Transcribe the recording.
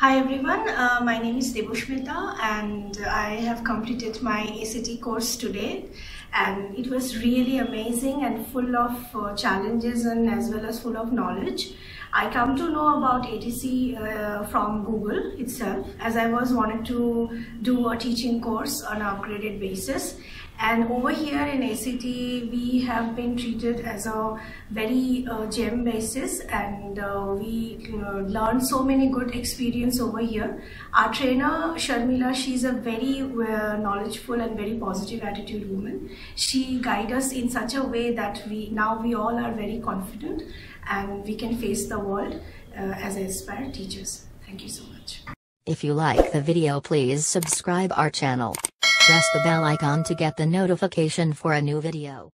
Hi everyone, uh, my name is Deboshmita and I have completed my ACT course today. And it was really amazing and full of uh, challenges and as well as full of knowledge. I come to know about ATC uh, from Google itself as I was wanted to do a teaching course on an upgraded basis and over here in ACT we have been treated as a very uh, gem basis and uh, we learned so many good experience over here. Our trainer Sharmila, she's a very uh, knowledgeable and very positive attitude woman. She guides us in such a way that we now we all are very confident and we can face the world uh, as aspired teachers. Thank you so much. If you like the video please subscribe our channel. Press the bell icon to get the notification for a new video.